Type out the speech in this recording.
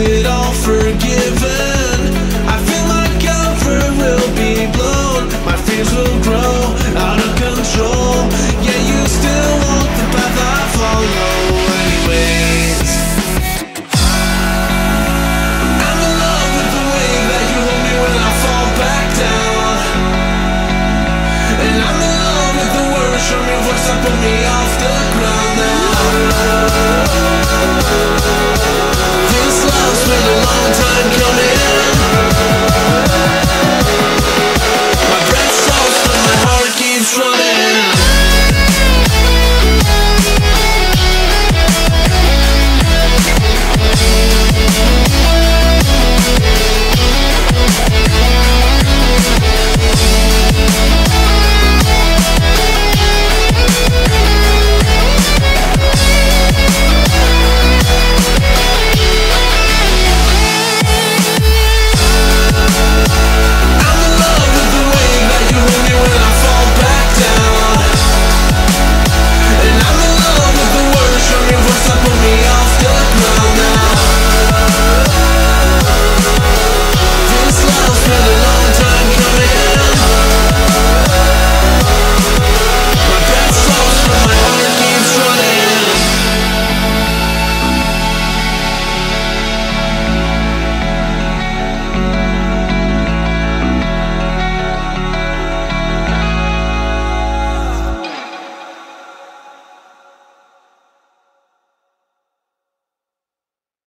it on